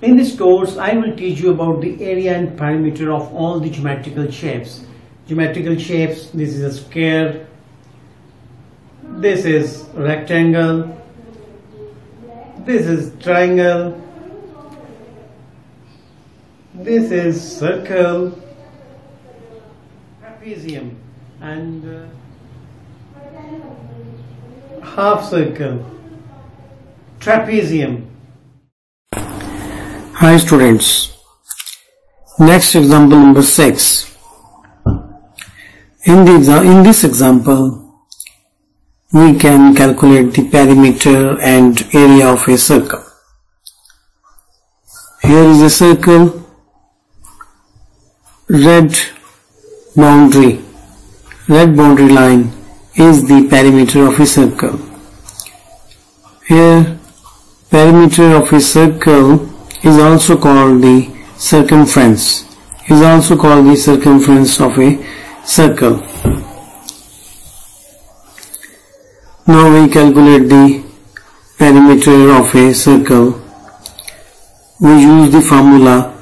In this course, I will teach you about the area and perimeter of all the geometrical shapes. Geometrical shapes, this is a square, this is rectangle, this is triangle, this is circle, trapezium. And uh, half circle, trapezium. Hi students. Next example number 6. In, the, in this example, we can calculate the perimeter and area of a circle. Here is a circle, red boundary, red boundary line is the perimeter of a circle. Here, perimeter of a circle is also called the circumference. Is also called the circumference of a circle. Now we calculate the perimeter of a circle. We use the formula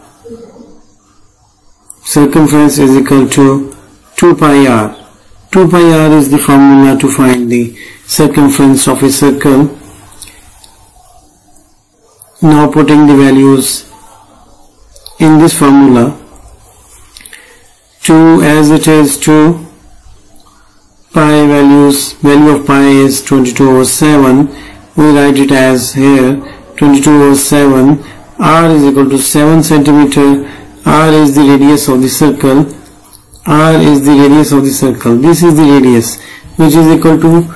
circumference is equal to 2 pi r. 2 pi r is the formula to find the circumference of a circle now putting the values in this formula. 2 as it is 2 pi values value of pi is 22 over 7 we write it as here 22 over 7 r is equal to 7 centimeter. R is the radius of the circle. R is the radius of the circle. This is the radius which is equal to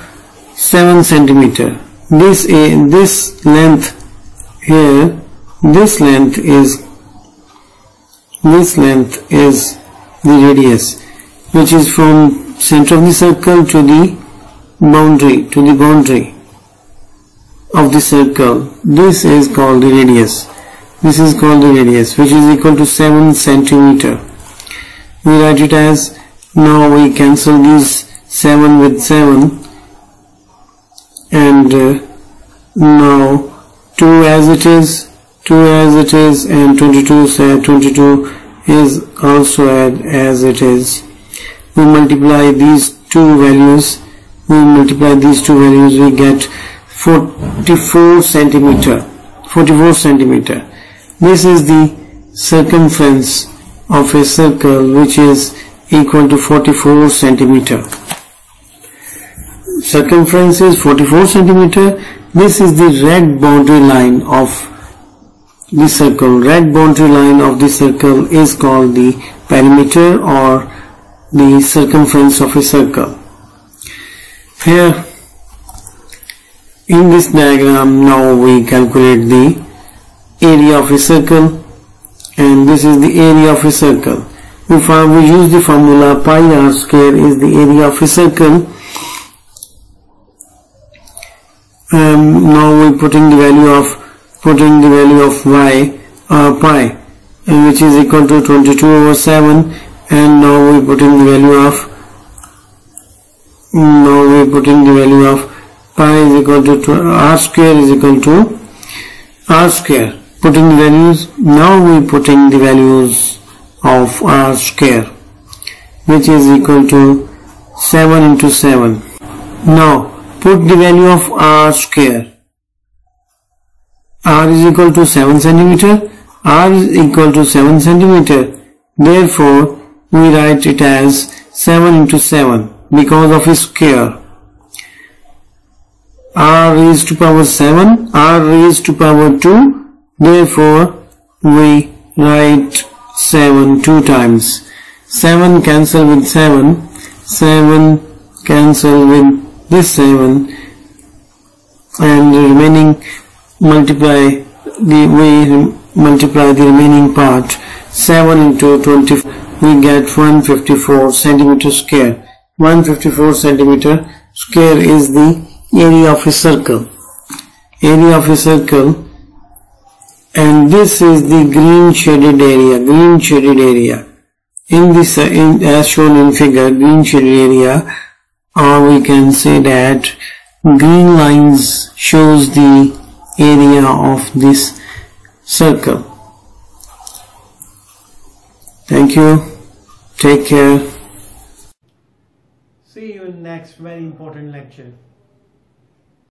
7 centimeter. This a this length here this length is this length is the radius which is from center of the circle to the boundary to the boundary of the circle. This is called the radius. This is called the radius which is equal to 7 centimeter. We write it as now we cancel these 7 with 7 and uh, now 2 as it is 2 as it is and 22 say uh, 22 is also as it is. We multiply these two values we multiply these two values we get 44 centimeter 44 centimeter. This is the circumference of a circle which is equal to 44 centimeter. Circumference is 44 centimeter this is the red boundary line of the circle. Red boundary line of the circle is called the perimeter or the circumference of a circle. Here in this diagram now we calculate the area of a circle and this is the area of a circle. If we use the formula pi r square is the area of a circle um, now we're putting the value of putting the value of y uh, pi which is equal to 22 over 7 and now we're putting the value of now we're putting the value of pi is equal to r square is equal to r square. Putting the values now we're putting the values of r square which is equal to 7 into 7 now put the value of r square. r is equal to 7 centimeter. r is equal to 7 centimeter. Therefore we write it as 7 into 7 because of a square. r raised to power 7 r raised to power 2 therefore we write 7 two times. 7 cancel with 7 7 cancel with this 7 and the remaining multiply the we multiply the remaining part. 7 into 20 we get 154 centimeter square. 154 centimeter square is the area of a circle. Area of a circle. And this is the green shaded area green shaded area. In this in, as shown in figure green shaded area or we can say that green lines shows the area of this circle. Thank you. Take care. See you in next very important lecture.